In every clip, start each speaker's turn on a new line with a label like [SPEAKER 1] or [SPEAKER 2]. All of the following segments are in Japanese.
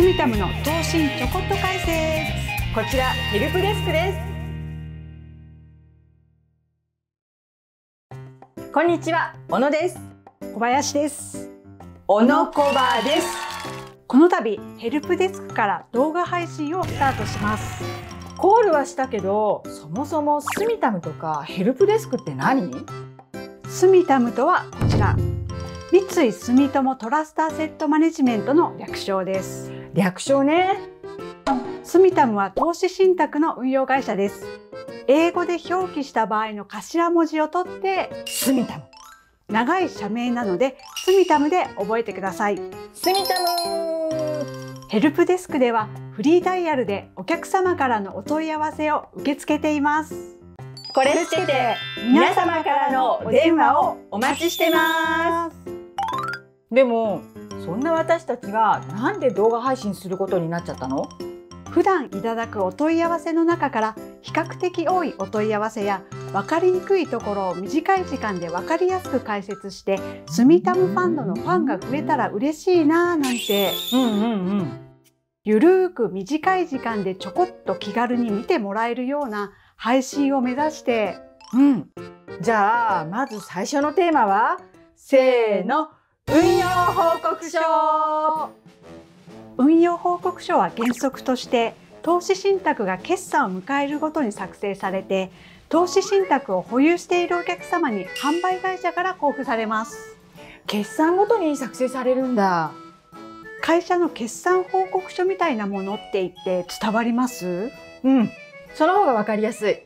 [SPEAKER 1] スミタムの投信ちょこっと解説
[SPEAKER 2] こちらヘルプデスクですこんにちは。小野です。
[SPEAKER 1] 小林です。
[SPEAKER 2] 小野コバです。
[SPEAKER 1] この度ヘルプデスクから動画配信をスタートします。
[SPEAKER 2] コールはしたけどそもそもスミタムとかヘルプデスクって何？
[SPEAKER 1] スミタムとはこちら三井住友トラストアセットマネジメントの略称です
[SPEAKER 2] 略称ね。
[SPEAKER 1] スミタムは投資信託の運用会社です。英語で表記した場合の頭文字を取ってスミタム。長い社名なのでスミタムで覚えてください。
[SPEAKER 2] スミタム。
[SPEAKER 1] ヘルプデスクではフリーダイヤルでお客様からのお問い合わせを受け付けています。
[SPEAKER 2] これつけて皆様からのお電話をお待ちしてます。でもそんな私たちがなんで動画配信することになっちゃったの？
[SPEAKER 1] 普段いただくお問い合わせの中から比較的多いお問い合わせや分かりにくいところを短い時間で分かりやすく解説してスミタムファンドのファンが増えたら嬉しいなぁなんて、
[SPEAKER 2] うんうんうん、
[SPEAKER 1] ゆるーく短い時間でちょこっと気軽に見てもらえるような配信を目指して。
[SPEAKER 2] うん。じゃあまず最初のテーマはせーの運用報告書。
[SPEAKER 1] 運用報告書は原則として投資信託が決算を迎えるごとに作成されて投資信託を保有しているお客様に販売会社から交付されます。
[SPEAKER 2] 決算ごとに作成されるんだ。
[SPEAKER 1] 会社の決算報告書みたいなものって言って伝わります？
[SPEAKER 2] うん。その方がわかりやすい。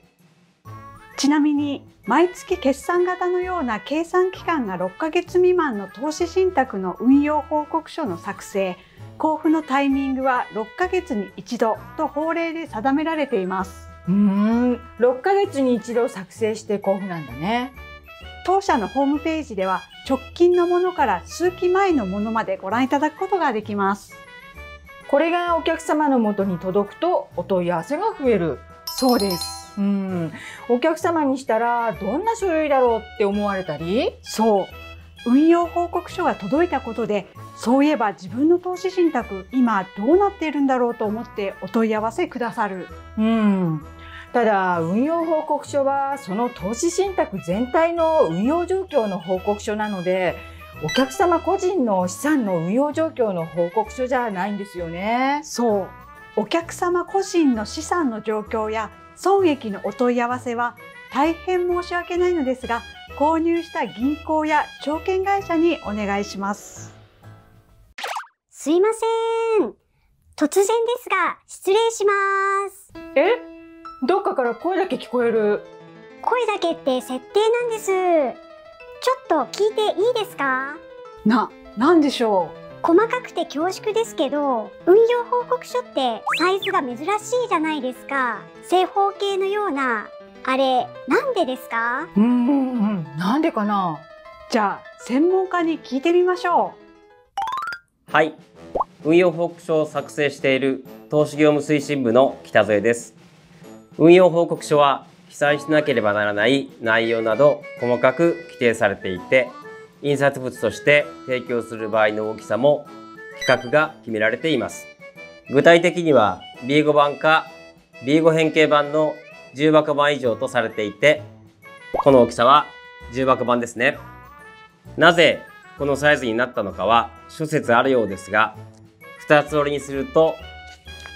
[SPEAKER 1] ちなみに毎月決算型のような計算期間が6ヶ月未満の投資信託の運用報告書の作成交付のタイミングは6ヶ月に一度と法令で定められています。
[SPEAKER 2] うん。6ヶ月に一度作成して交付なんだね。
[SPEAKER 1] 当社のホームページでは直近のものから数期前のものまでご覧いただくことができます。
[SPEAKER 2] これがお客様のもとに届くとお問い合わせが増える。
[SPEAKER 1] そうです
[SPEAKER 2] うん。お客様にしたらどんな書類だろうって思われたり？
[SPEAKER 1] そう。運用報告書が届いたことでそういえば自分の投資信託今どうなっているんだろうと思ってお問い合わせくださる。
[SPEAKER 2] うん。ただ運用報告書はその投資信託全体の運用状況の報告書なのでお客様個人の資産の運用状況の報告書じゃないんですよね。
[SPEAKER 1] そう。お客様個人の資産の状況や損益のお問い合わせは大変申し訳ないのですが購入した銀行や証券会社にお願いします
[SPEAKER 3] すいません。突然ですが、失礼します。
[SPEAKER 2] え？どっかから声だけ聞こえる。
[SPEAKER 3] 声だけって設定なんです。ちょっと聞いていいですか？
[SPEAKER 1] な、なんでしょ
[SPEAKER 3] 細かくて恐縮ですけど、運用報告書ってサイズが珍しいじゃないですか。正方形のような。あれ、なんでですか？
[SPEAKER 2] うん。なんでかな？
[SPEAKER 1] うじゃあ専門家に聞いてみましょ
[SPEAKER 4] はい運用報告書を作成している投資業務推進部の北添です運用報告書は記載しなければならない内容など細かく規定されていて印刷物として提供する場合の大きさも規格が決められています。具体的には B5 版か B5 変形版の重箱版以上とされていてこの大きさは重箱版ですね。なぜこのサイズになったのかは諸説あるようですが2つ折りにすると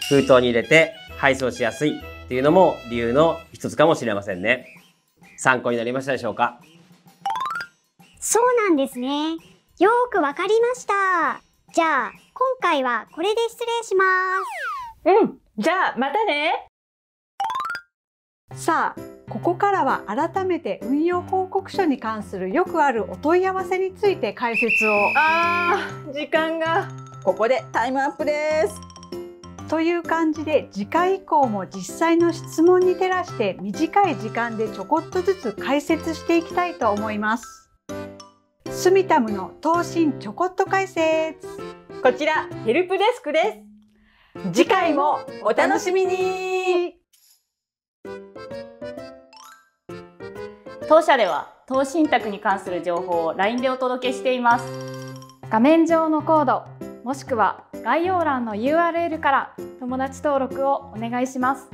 [SPEAKER 4] 封筒に入れて配送しやすいっていうのも理由の一つかもしれませんね。参考になりましたでしょうか？
[SPEAKER 3] そうなんですね。よーくわかりました。じゃあ、今回はこれで失礼します。
[SPEAKER 2] うん。じゃあ、またね。
[SPEAKER 1] うさあここからは改めて運用報告書に関するよくあるお問い合わせについて解説を
[SPEAKER 2] あー、時間が。ここでタイムアップです。
[SPEAKER 1] という感じで次回以降も実際の質問に照らして短い時間でちょこっとずつ解説していきたいと思います。スミタムの投信ちょこっと解説
[SPEAKER 2] こちら、ヘルプデスクです。次回もお楽しみに
[SPEAKER 5] 当社では投資信託に関する情報を LINE でお届けしています画面上のコードもしくは概要欄の URL から友達登録をお願いします。